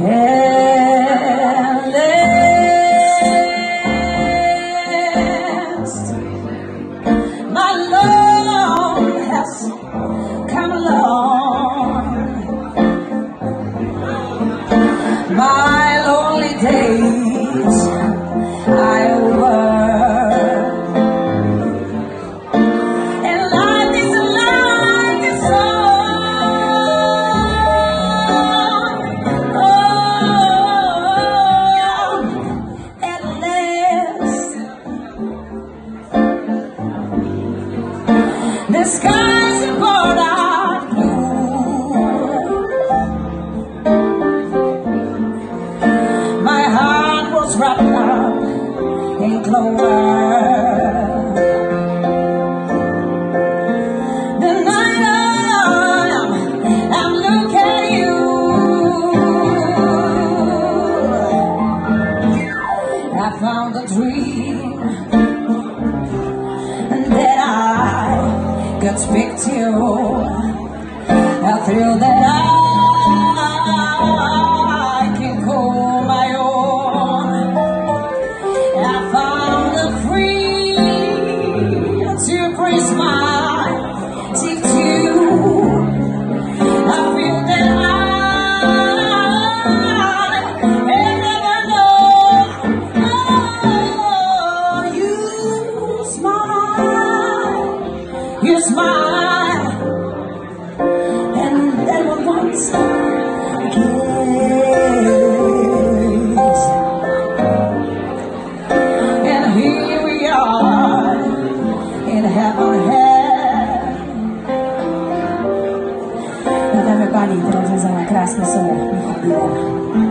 last. The skies are poured blue. My heart was wrapped up in clover. The night I'm, I'm at you. I found a dream could speak to you. A thrill that I smile and once again. And here we are in heaven. And everybody, that is our Christmas song.